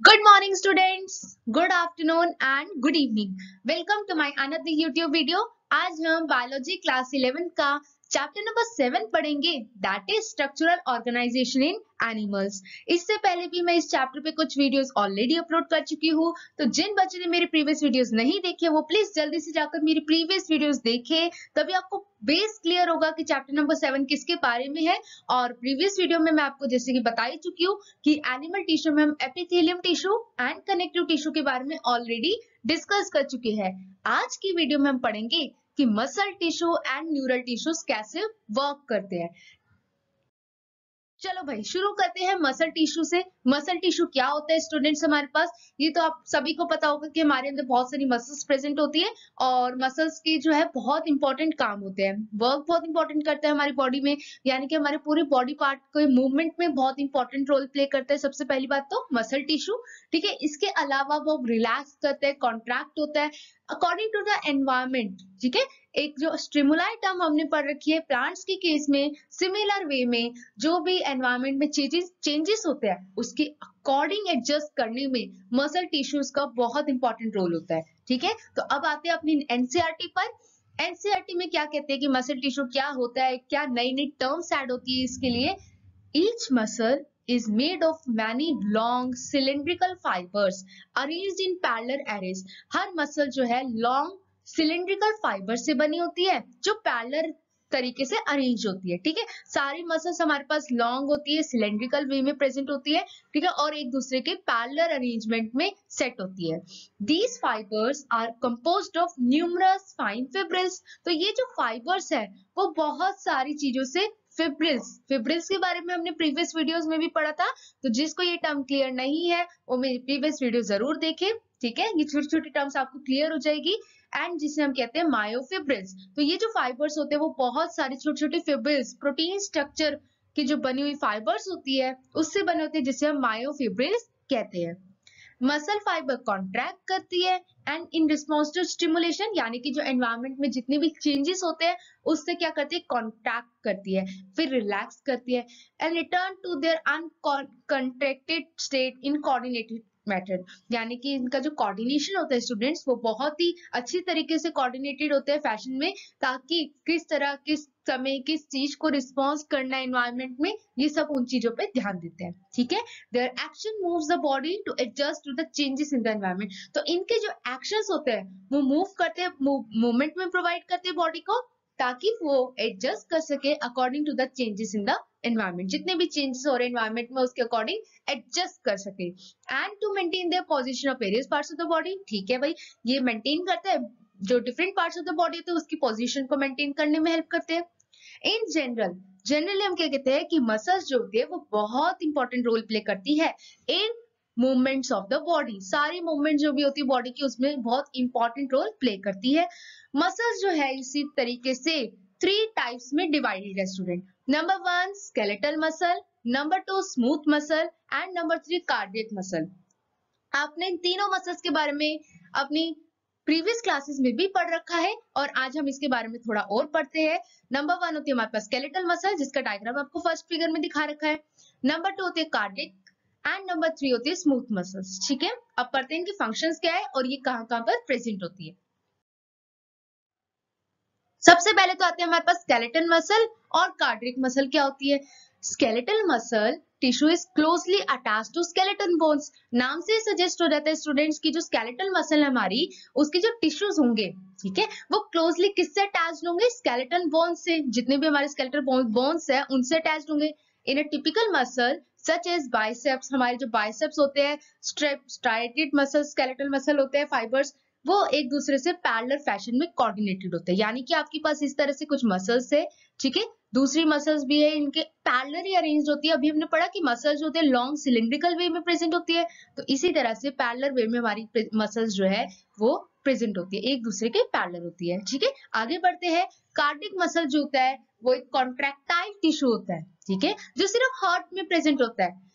Good morning students, good afternoon and good evening. Welcome to my another YouTube video. आज हम biology class 11 का chapter number seven पढ़ेंगे that is structural organisation in animals इससे पहले भी मैं इस चैप्टर पे कुछ वीडियोस ऑलरेडी अपलोड कर चुकी हूँ तो जिन बच्चों ने मेरे प्रीवियस वीडियोस नहीं देखे, वो प्लीज़ जल्दी से जाकर मेरी प्रीवियस वीडियोस देखें, तभी आपको बेस क्लियर होगा कि चैप्टर नंबर सेवन किसके बारे में है। और प्रीवियस वीडियो में मैं आपको जैसे कि बता ही चुकी हूँ कि एनिमल टिश्यू में हम epithelium tissue and connective tissue के बारे में ऑलरेडी डिस्कस कर चुके हैं। आज की वीडियो में हम पढ़ेंगे कि muscle tissue and neural tissues कैसे वर्क करते हैं। चलो भाई, शुरू करते हैं मसल टिश्यू से। मसल टिश्यू क्या होता है स्टूडेंट्स हमारे पास? ये तो आप सभी को पता होगा कि हमारे अंदर बहुत सारी मसल्स प्रेजेंट होती है और मसल्स की जो है बहुत इंपॉर्टेंट काम होते हैं। वर्क बहुत इंपॉर्टेंट करता है हमारी बॉडी में, यानी कि हमारे पूरे बॉडी पार्ट के मूवमेंट में बहुत इंपॉर्टेंट रोल प्ले करता है सबसे पहली बात तो मसल टिश्यू ठीक है, इसके अलावा वो रिलैक्स करता है कॉन्ट्रैक्ट होता है। अकॉर्डिंग टू द एनवायरमेंट ठीक है? एक जो स्टिमुलाई टर्म हमने पढ़ रखी है प्लांट्स के केस में सिमिलर वे में, जो भी एनवायरमेंट में चेंजेस चेंजेस होते हैं, उसके अकॉर्डिंग एडजस्ट करने में मसल टिश्यूज का बहुत इंपॉर्टेंट रोल होता है, ठीक है? तो अब आते हैं अपनी एनसीआरटी e पर। एनसीआरटी e में क्या कहते हैं कि मसल टिश्यू क्या होता है, क्या नई नई टर्म्स ऐड होती है इसके लिए? Each muscle is made of many long cylindrical fibers arranged in parallel arrays. हर मसल जो है long cylindrical fiber से बनी होती है, जो पैरलर तरीके से अरेंज होती है, ठीक है? सारी मसल्स हमारे पास लॉन्ग होती है सिलेंड्रिकल वे में प्रेजेंट होती है, ठीक है? और एक दूसरे के पैरलर अरेंजमेंट में सेट होती है। These fibres are composed of numerous fine fibrils तो ये जो फाइबर्स है, वो बहुत सारी चीज़ों से फिब्रिल्स फिब्रिल्स के बारे में हमने प्रीवियस वीडियोस में भी पढ़ा था तो जिसको ये टर्म क्लियर नहीं है, वो मेरी प्रीवियस वीडियो ज़रूर देखें, ठीक है? ये छोटी छोटी टर्म्स आपको क्लियर हो जाएगी एंड जिसे हम कहते हैं मायोफिब्रिल्स तो ये जो फाइबर्स होते हैं, वो बहुत सारे छोटे छोटे फिब्रिल्स प्रोटीन स्ट्रक्चर की जो बनी हुई फाइबर्स होती है, उससे बने होते हैं, जिसे हम मायोफिब्रिल्स कहते हैं। मसल फाइबर कॉन्ट्रैक्ट करती है and in response to stimulation, यानी कि जो एनवायरमेंट में जितने भी चेंजेस होते हैं, उससे क्या करती है? कॉन्ट्रैक्ट करती है, फिर रिलैक्स करती है and return to their uncontracted state in coordinated method यानी कि इनका जो कोऑर्डिनेशन होता है स्टूडेंट्स वो बहुत ही अच्छी तरीके से कोऑर्डिनेटेड होते हैं फ़ैशन में, ताकि किस तरह, किस समय, किस चीज़ को रिस्पॉन्स करना एनवायरमेंट में, ये सब उन चीज़ों पे ध्यान देते हैं, ठीक है? Their action moves the body to adjust to the changes in the environment तो इनके जो एक्शंस होते हैं, वो मूव करते हैं मूवमेंट में प्रोवाइड करते हैं बॉडी को, ताकि वो एडजस्ट कर सके according to the changes in the environment जितने भी चेंजेस हो रहे हैं एनवायरमेंट में, उसके अकॉर्डिंग एडजस्ट कर सके। And to maintain the position of various parts of the body ठीक है भाई? ये मेंटेन करता है, जो different parts of the body होते हैं, उसकी पोजीशन को मेंटेन करने में हेल्प करते हैं। इन जनरल जनरली हम क्या कहते हैं कि मसल्स जो होती है, वो बहुत इंपॉर्टेंट रोल प्ले करती है in movements of the body सारी मूवमेंट जो भी होती है बॉडी की, उसमें बहुत इंपॉर्टेंट रोल प्ले करती है। मसल्स जो है, इसी तरीके से थ्री टाइप्स में डिवाइडेड है student number one skeletal muscle number two smooth muscle and number three cardiac muscle आपने इन तीनों मसल्स के बारे में अपनी प्रीवियस क्लासेस में भी पढ़ रखा है और आज हम इसके बारे में थोड़ा और पढ़ते हैं. नंबर वन होती है हमारे पास स्केलेटल मसल जिसका डायग्राम आपको फ़र्स्ट फिगर में दिखा रखा है. नंबर टू होते हैं कार्डिक एंड नंबर थ्री होती है स्मूथ मसल्स ठीक है? अब पढ़ते हैं कि फ़ंक्शंस क्या है और ये कहाँ कहाँ पर प्रेजेंट होती है. सबसे पहले तो आते हैं हमारे पास स्केलेटन मसल और कार्डिक मसल क्या होती है? Skeletal muscle tissue is closely attach to skeleton bones नाम से सजेस्ट हो जाता है स्टूडेंट्स की जो स्केलेटल मसल है हमारी, उसके जो टिश्यूज होंगे, ठीक है? वो क्लोजली किससे अटैच होंगे? स्केलेटन बोन्स से। जितने भी हमारे स्केलेटल बोन्स है, उनसे अटैच होंगे। In a typical muscle such as biceps हमारे जो बाइसेप्स होते हैं strep striated muscle skeletal muscle होते हैं फाइबर्स वो एक दूसरे से पैरलर फ़ैशन में कोऑर्डिनेटेड होते हैं। यानी कि आपके पास इस तरह से कुछ मसल्स है, ठीक है? दूसरी मसल्स भी है, इनके पैरलर अरेंज होती है। अभी हमने पढ़ा कि मसल्स होते हैं लॉन्ग सिलिंड्रिकल वे में प्रेजेंट होती है। तो इसी तरह से पैरलर वे में हमारी मसल्स जो है, वो प्रेजेंट होती है। एक दूसरे के पैरलर होती है, ठीक है? आगे बढ़ते हैं। कार्डिक मसल जो होता है, वो एक कॉन्ट्रेक्टाइल टिश्यू होता है, ठीक है? जो सिर्फ़ हार्ट में प्रेजेंट होता है।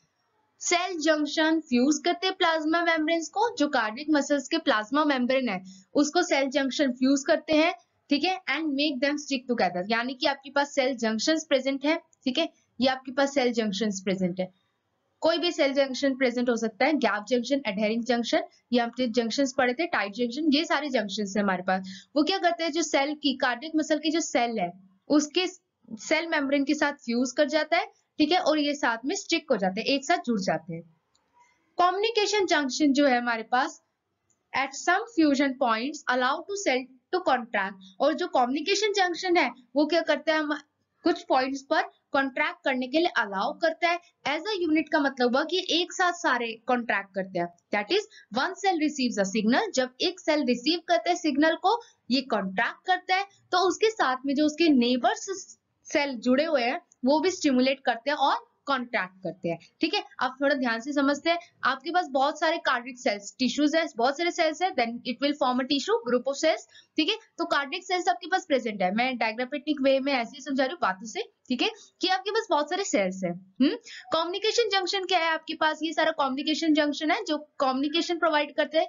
सेल जंक्शन फ्यूज करते हैं प्लाज्मा मेम्ब्रेन को, जो कार्डिक मसल्स के प्लाज्मा मेम्ब्रेन है, उसको सेल जंक्शन फ्यूज करते हैं, ठीक है? And make them stick together यानी कि आपके पास सेल जंक्शन प्रेजेंट है, ठीक है? ये आपके पास सेल जंक्शन प्रेजेंट है। कोई भी सेल जंक्शन प्रेजेंट हो सकता है गैप जंक्शन एडहेरिंग जंक्शन ये हम जंक्शन पढ़े थे टाइट जंक्शन ये सारे जंक्शन है हमारे पास। वो क्या करते हैं, जो सेल की कार्डिक मसल की जो सेल है, उसके सेल मेम्ब्रेन के साथ फ्यूज कर जाता है ठीक है? और ये साथ में स्टिक हो जाते हैं, एक साथ जुड़ जाते हैं। कॉम्युनिकेशन जंक्शन जो है हमारे पास at some fusion points allow to cell to contract और जो कॉम्युनिकेशन जंक्शन है, वो क्या करते हैं, हम कुछ पॉइंट्स पर कॉन्ट्रैक्ट करने के लिए अलाउ करता है। एज अ यूनिट का मतलब हुआ कि एक साथ सारे कॉन्ट्रैक्ट करते हैं। That is one cell receives a signal जब एक सेल रिसीव करता है सिग्नल को, ये कॉन्ट्रैक्ट करता है तो उसके साथ में जो उसके नेबर्स सेल जुड़े हुए हैं वो भी स्टिमुलेट करते हैं और कॉन्ट्रैक्ट करते हैं। ठीक है? आप थोड़ा ध्यान से समझते हैं। आपके पास बहुत सारे कार्डिक सेल्स टिश्यूज है, बहुत सारे सेल्स है then it will form a tissue group of cells ठीक है? तो कार्डिक सेल्स आपके पास प्रेजेंट है। मैं डायग्राफेटिक वे में ऐसे समझा रही हूँ बातों से। ठीक है? कि आपके पास बहुत सारे सेल्स है। कम्युनिकेशन जंक्शन क्या है आपके पास? ये सारा कम्युनिकेशन जंक्शन है जो कम्युनिकेशन प्रोवाइड करते हैं।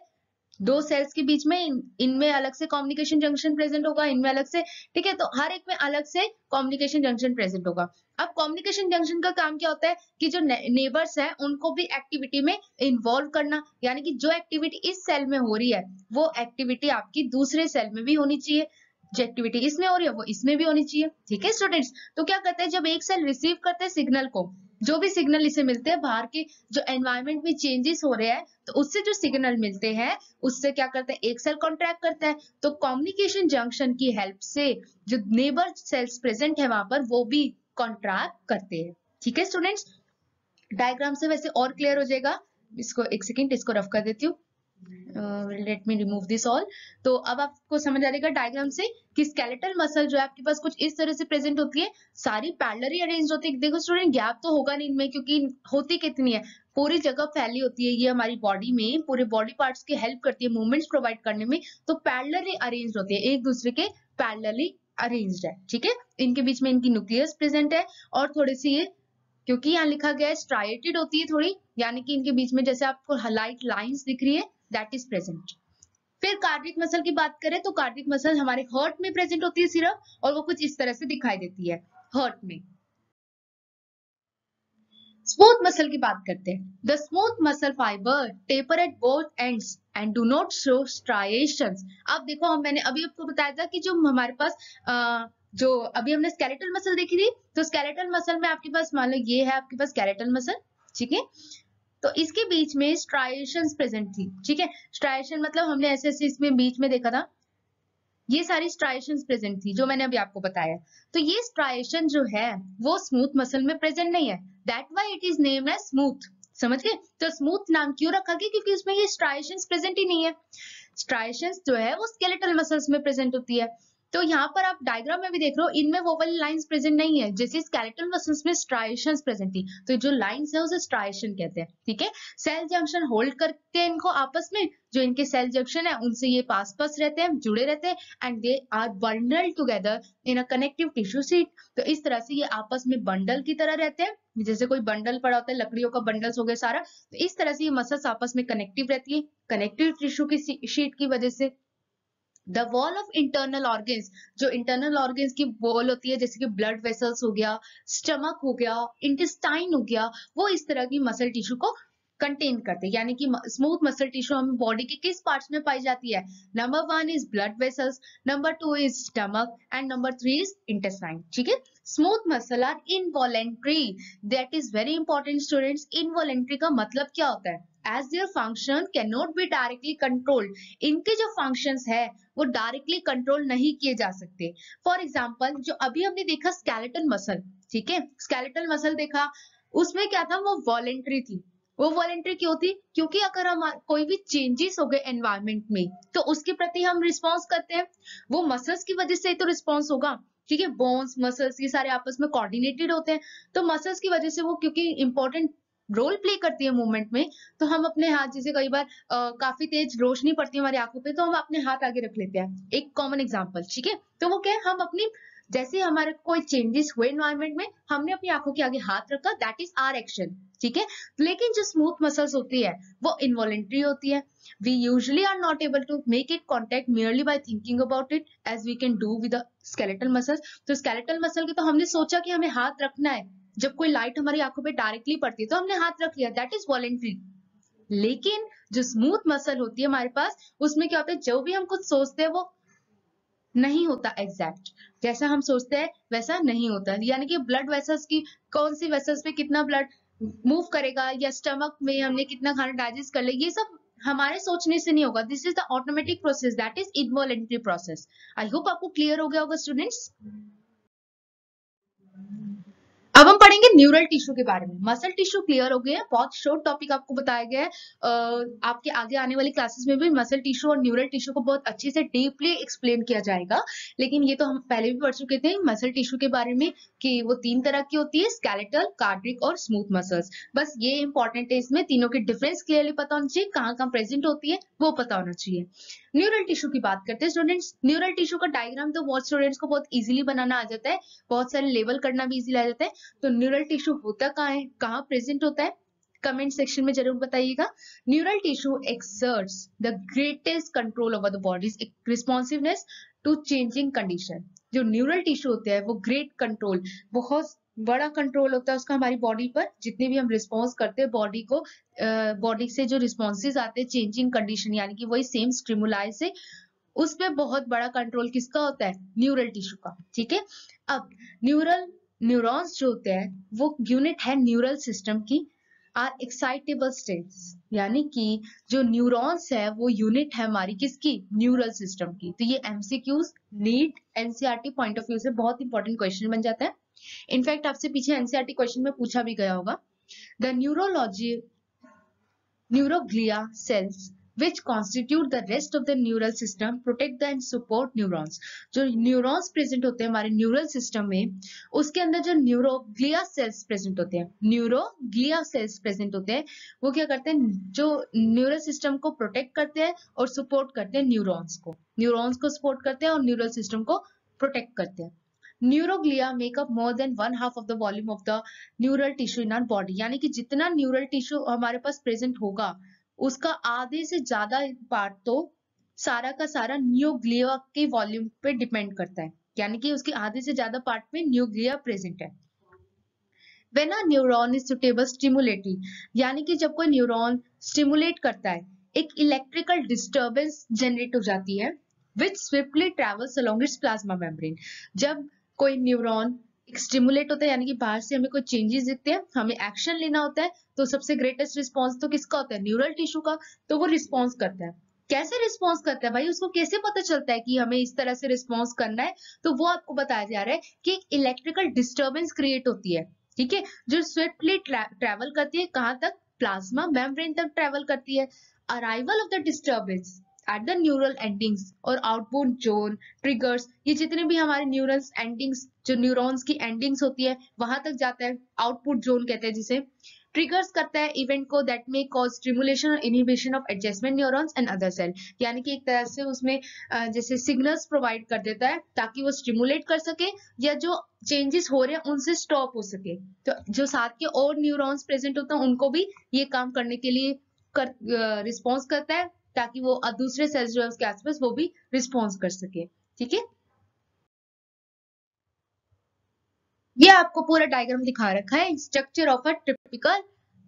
दो सेल्स के बीच में इनमें इन अलग से कॉम्युनिकेशन जंक्शन प्रेजेंट होगा, इनमें अलग से, ठीक है? तो हर एक में अलग से कॉम्युनिकेशन जंक्शन प्रेजेंट होगा। अब कॉम्युनिकेशन जंक्शन का काम क्या होता है कि जो नेबर्स है, उनको भी एक्टिविटी में इन्वॉल्व करना, यानी कि जो एक्टिविटी इस सेल में हो रही है, वो एक्टिविटी आपकी दूसरे सेल में भी होनी चाहिए। जो एक्टिविटी इसमें हो रही है, वो इसमें भी होनी चाहिए, ठीक है स्टूडेंट्स तो क्या करते हैं, जब एक सेल रिसीव करते हैं सिग्नल को जो भी सिग्नल इसे मिलते हैं, बाहर के जो एनवायरमेंट में चेंजेस हो रहे हैं तो उससे जो सिग्नल मिलते हैं, उससे क्या करते हैं, एक सेल कॉन्ट्रैक्ट करता है। तो कॉम्युनिकेशन जंक्शन की हेल्प से जो नेबर सेल्स प्रेजेंट है वहाँ पर, वो भी कॉन्ट्रैक्ट करते हैं। ठीक है स्टूडेंट्स डायग्राम से वैसे और क्लियर हो जाएगा। इसको एक सेकेंड इसको रफ कर देती हूँ। Let me remove this all तो अब आपको समझ आ जाएगा डायग्राम से कि स्केलेटल मसल जो है आपके पास कुछ इस तरह से प्रेजेंट होती है। सारी पैडलरी अरेंज होती है। देखो स्टूडेंट गैप तो होगा नहीं इनमें क्योंकि होती कितनी है? पूरी जगह फैली होती है ये हमारी बॉडी में। पूरे बॉडी पार्ट्स की हेल्प करती है मूवमेंट्स प्रोवाइड करने में। तो पैडलरी अरेंज होती है। एक दूसरे के पैडलरी अरेंज है। ठीक है? इनके बीच में इनकी न्यूक्लियस प्रेजेंट है। और थोड़ी सी ये, क्योंकि यहाँ लिखा गया है स्ट्राइटेड होती है थोड़ी, यानी कि इनके बीच में जैसे आपको हाइलाइट लाइंस दिख रही है दैट इज़ प्रेजेंट फिर कार्डिक मसल की बात करें तो कार्डिक मसल हमारे हर्ट में प्रेजेंट होती है सिर्फ़ और वो कुछ इस तरह से दिखाई देती है हर्ट में। स्मूथ मसल की बात करते हैं। The smooth muscle fibre taper at both ends and do not show striations अब देखो हम मैंने अभी आपको बताया था कि जो हमारे पास आ, जो अभी हमने स्केलेटल मसल देखी थी तो स्केलेटल मसल में आपके पास मान लो ये है आपके पास स्केलेटल मसल ठीक है? तो इसके बीच में स्ट्राइशन प्रेजेंट थी, ठीक है? स्ट्राइशन मतलब हमने ऐसे ऐसे इसमें बीच में देखा था। ये सारी स्ट्राइशन प्रेजेंट थी, जो मैंने अभी आपको बताया। तो ये स्ट्राइशन जो है, वो स्मूथ मसल में प्रेजेंट नहीं है। That why it is name as smooth समझ गए? तो स्मूथ नाम क्यों रखा गया? क्योंकि उसमें ये स्ट्राइशन प्रेजेंट ही नहीं है। स्ट्राइशन जो है, वो स्केलेटल मसल्स में प्रेजेंट होती है। तो यहाँ पर आप डायग्राम में भी देख रहे हो, इनमें वो वाली लाइंस प्रेजेंट नहीं है, जैसे स्केलेटल मसल्स में स्ट्राइशन प्रेजेंट थी। तो जो लाइंस है, उसे स्ट्राइशन कहते हैं, ठीक है? सेल जंक्शन होल्ड करते हैं इनको आपस में, जो इनके सेल जंक्शन है, उनसे ये पास पास रहते हैं, जुड़े रहते हैं and they are bundle together in a connective tissue sheet तो इस तरह से ये आपस में बंडल की तरह रहते हैं। जैसे कोई बंडल पड़ा होता है, लकड़ियों का बंडल्स हो गया सारा तो इस तरह से ये मसल्स आपस में कनेक्टिव रहती है। कनेक्टिव टिश्यू की शीट की वजह से the wall of internal organs जो इंटरनल ऑर्गेन्स की वॉल होती है, जैसे कि ब्लड वेसल्स हो गया स्टमक हो गया इंटेस्टाइन हो गया, वो इस तरह की मसल टिश्यू को कंटेन करते हैं। यानी कि स्मूथ मसल टिश्यू हमें बॉडी के किस पार्ट्स में पाई जाती है? Number one is blood vessels number two is stomach and number three is intestine ठीक है? Smooth muscle are involuntary that is very important students involuntary का मतलब क्या होता है? As their function can not be directly controlled इनके जो functions है वो डायरेक्टली कंट्रोल नहीं किए जा सकते। फॉर एग्ज़ाम्पल जो अभी हमने देखा स्केलेटन मसल ठीक है? स्केलेटल मसल देखा, उसमें क्या था? वो वॉलेंट्री थी। वो वॉलेंट्री क्यों थी? क्योंकि अगर हम, कोई भी चेंजेस हो गए एनवायरमेंट में तो उसके प्रति हम रिस्पॉन्स करते हैं। वो मसल्स की वजह से तो रिस्पॉन्स होगा, ठीक है? बोन्स मसल्स ये सारे आपस में कोऑर्डिनेटेड होते हैं। तो मसल्स की वजह से वो, क्योंकि इंपॉर्टेंट रोल प्ले करती है मूवमेंट में तो हम अपने हाथ जैसे कई बार आ, काफ़ी तेज रोशनी पड़ती है हमारी आँखों पे तो हम अपने हाथ आगे रख लेते हैं। एक कॉमन एग्जांपल ठीक है? तो वो क्या है हम अपनी जैसे हमारे कोई चेंजेस हुए एनवायरमेंट में हमने अपनी आँखों के आगे हाथ रखा दैट इज़ आर एक्शन ठीक है? लेकिन जो स्मूथ मसल्स होती है वो इनवॉलेंट्री होती है। We usually are not able to make it contract merely by thinking about it as we can do with skeletal muscles तो स्केलेटल मसल के तो हमने सोचा कि हमें हाथ रखना है जब कोई लाइट हमारी आँखों पे डायरेक्टली पड़ती है तो हमने हाथ रख लिया। दैट इज़ वॉलेंट्री लेकिन जो स्मूथ मसल होती है हमारे पास, उसमें क्या होता है? जो भी हम कुछ सोचते हैं, वो नहीं होता एग्जैक्ट जैसा हम सोचते हैं, वैसा नहीं होता। यानी कि ब्लड वेसल्स की, कौन सी वेसल्स पे कितना ब्लड मूव करेगा, या स्टमक में हमने कितना खाना डाइजेस्ट कर लिया, ये सब हमारे सोचने से नहीं होगा। This is the automatic process that is involuntary process I hope आपको क्लियर हो गया होगा स्टूडेंट्स अब हम पढ़ेंगे न्यूरल टिश्यू के बारे में। मसल टिश्यू क्लियर हो गया है, बहुत शॉर्ट टॉपिक आपको बताया गया है। आपके आगे आने वाली क्लासेस में भी मसल टिश्यू और न्यूरल टिश्यू को बहुत अच्छे से डीपली एक्सप्लेन किया जाएगा। लेकिन ये तो हम पहले भी पढ़ चुके थे मसल टिश्यू के बारे में कि वो तीन तरह की होती है स्केलेटल कार्डिक और स्मूथ मसल्स बस ये इंपॉर्टेंट है इसमें, तीनों के डिफरेंस क्लियरली पता होना चाहिए कहाँ कहाँ प्रेजेंट होती है, वो पता होना चाहिए। न्यूरल टिश्यू की बात करते हैं। स्टूडेंट्स न्यूरल टिश्यू का डायग्राम तो बहुत स्टूडेंट्स को बहुत इजीली बनाना आ जाता है। बहुत सारे लेवल करना भी इजीली आ जाता है। तो न्यूरल टिश्यू होता कहाँ है? कहाँ प्रेजेंट होता है? कमेंट सेक्शन में ज़रूर बताइएगा। Neural tissue exerts the greatest control over the body's responsiveness to changing condition जो न्यूरल टिश्यू होते हैं, वो ग्रेट कंट्रोल बहुत बड़ा कंट्रोल होता है उसका हमारी बॉडी पर। जितने भी हम रिस्पॉन्स करते हैं बॉडी को बॉडी से जो रिस्पॉन्सेज आते हैं चेंजिंग कंडीशन यानी कि वही सेम स्टिमुलाई से उस पर बहुत बड़ा कंट्रोल किसका होता है? न्यूरल टिश्यू का, ठीक है? अब न्यूरल न्यूरॉन्स जो होते हैं, वो यूनिट है न्यूरल सिस्टम की। आर एक्साइटेबल स्टेट्स यानी कि जो न्यूरॉन्स है, वो यूनिट है हमारी किसकी? न्यूरल सिस्टम की। तो ये MCQs NEET NCERT point of view से बहुत इंपॉर्टेंट क्वेश्चन बन जाता है। इनफैक्ट आपसे पीछे एनसीआरटी क्वेश्चन में पूछा भी गया होगा। The neurology neuroglia cells which constitute the rest of the neural system protect the and support neurons जो neurons present होते हैं हमारे neural system में उसके अंदर जो न्यूरोग्लिया cells present होते हैं न्यूरोग्लिया cells present होते हैं वो क्या करते हैं जो neural system को protect करते हैं और support करते हैं neurons को neurons को support करते हैं और neural system को protect करते हैं neuroglia make up more than one half of the volume of the neural tissue in our body यानी कि जितना न्यूरल टिश्यू हमारे पास प्रेजेंट होगा उसका आधे से ज़्यादा पार्ट तो सारा का सारा न्यूग्लिया के वॉल्यूम पे डिपेंड करता है। यानी कि उसके आधे से ज़्यादा पार्ट में न्यूग्लिया प्रेजेंट है। When a neuron is suitable stimulating यानी कि जब कोई न्यूरॉन स्टिमुलेट करता है, एक इलेक्ट्रिकल डिस्टर्बेंस जनरेट हो जाती है which swiftly travels along its plasma membrane जब कोई न्यूरॉन स्टिमुलेट होता है, यानी कि बाहर से हमें कोई चेंजेस दिखते हैं, हमें एक्शन लेना होता है तो सबसे ग्रेटेस्ट रिस्पॉन्स तो किसका होता है? न्यूरल टिश्यू का तो वो रिस्पॉन्स करता है। कैसे रिस्पॉन्स करता है भाई? उसको कैसे पता चलता है कि हमें इस तरह से रिस्पॉन्स करना है? तो वो आपको बताया जा रहा है कि एक इलेक्ट्रिकल डिस्टर्बेंस क्रिएट होती है, ठीक है? जो स्विफ्टली ट्रेवल करती है, कहाँ तक? प्लाज्मा मेम्ब्रेन तक ट्रेवल करती है। Arrival of the disturbance at the neural endings और आउटपुट जोन ट्रिगर्स ये जितने भी हमारे न्यूरल एंडिंग्स जो न्यूरॉन्स की एंडिंग्स होती है, वहाँ तक जाता है आउटपुट जोन कहते हैं जिसे। ट्रिगर्स करता है इवेंट को दैट मे कॉज स्टिमुलेशन और inhibition of adjustment neurons and other cell यानी कि एक तरह से उसमें जैसे सिग्नल्स प्रोवाइड कर देता है, ताकि वो स्टिमुलेट कर सके, या जो चेंजेस हो रहे हैं, उनसे स्टॉप हो सके। तो जो साथ के और न्यूरॉन्स प्रेजेंट होते हैं, उनको भी ये काम करने के लिए कर रिस्पॉन्स करता है। ताकि वो दूसरे सेल्स जो है उसके आसपास वो भी रिस्पॉन्स कर सके। ठीक है? ये आपको पूरा डायग्राम दिखा रखा है structure of a typical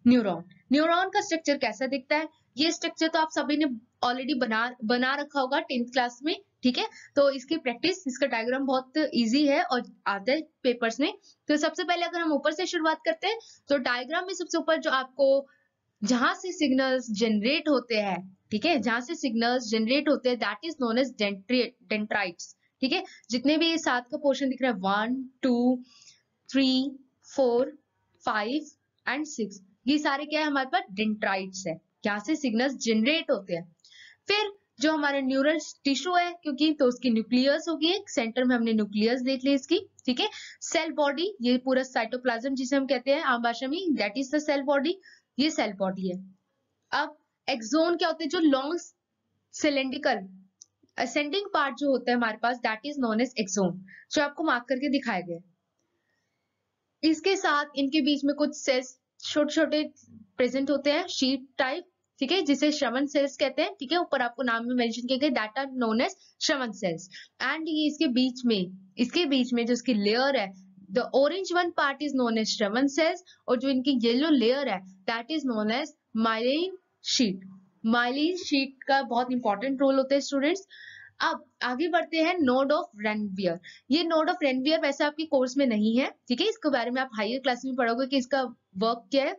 neuron neuron का स्ट्रक्चर कैसा दिखता है? ये स्ट्रक्चर तो आप सभी ने ऑलरेडी बना बना रखा होगा टेंथ क्लास में, ठीक है? तो इसकी प्रैक्टिस इसका डायग्राम बहुत इजी है और आता है पेपर्स में। तो सबसे पहले अगर हम ऊपर से शुरुआत करते हैं तो डायग्राम में सबसे ऊपर जो आपको जहाँ से सिग्नल्स जनरेट होते हैं ठीक है? जहाँ से सिग्नल्स जनरेट होते हैं that is known as dendrites ठीक है? जितने भी ये सात का पोर्शन दिख रहा है one two three four five and six ये सारे क्या है हमारे पास? डेंट्राइट्स है। यहाँ से सिग्नल्स जनरेट होते हैं। फिर जो हमारे न्यूरल टिश्यू है, क्योंकि तो उसकी न्यूक्लियस होगी एक सेंटर में हमने न्यूक्लियस देख ली इसकी, ठीक है? सेल बॉडी ये पूरा साइटोप्लाज्म जिसे हम कहते हैं, आम भाषा में that is the cell body ये सेल बॉडी है। अब एक्सोन क्या होते हैं? जो लॉन्ग सिलेंडिकल असेंडिंग पार्ट जो होता है हमारे पास that is known as axon जो आपको मार्क करके दिखाए गए इसके साथ इनके बीच में कुछ सेल्स छोटे छोटे प्रेजेंट होते हैं शीट टाइप ठीक है? जिसे श्रवण सेल्स कहते हैं, ठीक है? ऊपर आपको नाम में मेंशन किया गया that are known as Schwann cells and ये इसके बीच में, इसके बीच में जो इसकी लेयर है the orange one part is known as Schwann cells और जो इनकी येलो लेयर है that is known as myelin sheath myelin sheath का बहुत इंपॉर्टेंट रोल होता है स्टूडेंट्स अब आगे बढ़ते हैं नोड ऑफ़ रेनवियर ये नोड ऑफ़ रेनवियर वैसे आपके कोर्स में नहीं है, ठीक है? इसके बारे में आप हायर क्लास में पढ़ोगे कि इसका वर्क क्या है,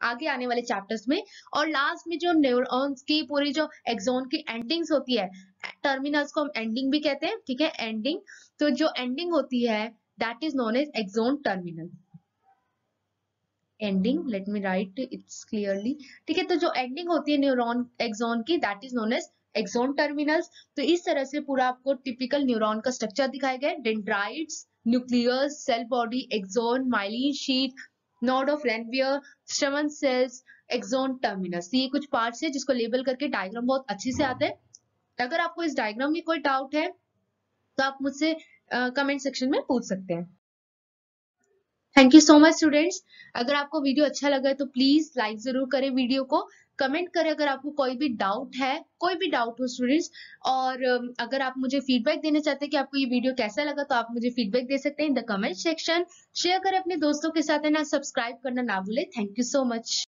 आगे आने वाले चैप्टर्स में. और लास्ट में जो न्यूरॉन्स की पूरी जो एक्सोन की एंडिंग्स होती है टर्मिनल्स को हम एंडिंग भी कहते हैं, ठीक है? एंडिंग तो जो एंडिंग होती है that is known as axon terminal ending let me write it's clearly ठीक है तो जो एंडिंग होती है न्यूरॉन एक्सोन की that is known as axon terminals तो इस तरह से पूरा आपको टिपिकल न्यूरॉन का स्ट्रक्चर दिखाया गया dendrites nucleus cell body axon myelin sheath node of Ranvier Schwann cells axon terminus ये कुछ पार्ट्स है जिसको लेबल करके डायग्राम बहुत अच्छे से आते हैं. अगर आपको इस डायग्राम में कोई डाउट है तो आप मुझसे कमेंट सेक्शन में पूछ सकते हैं। Thank you so much students अगर आपको वीडियो अच्छा लगा है तो प्लीज़ लाइक ज़रूर करें वीडियो को। कमेंट करें अगर आपको कोई भी डाउट है, कोई भी डाउट हो स्टूडेंट्स और अगर आप मुझे फीडबैक देना चाहते हैं कि आपको ये वीडियो कैसा लगा तो आप मुझे फीडबैक दे सकते हैं in the comment section share करें अपने दोस्तों के साथ ना सब्सक्राइब करना ना भूले। Thank you so much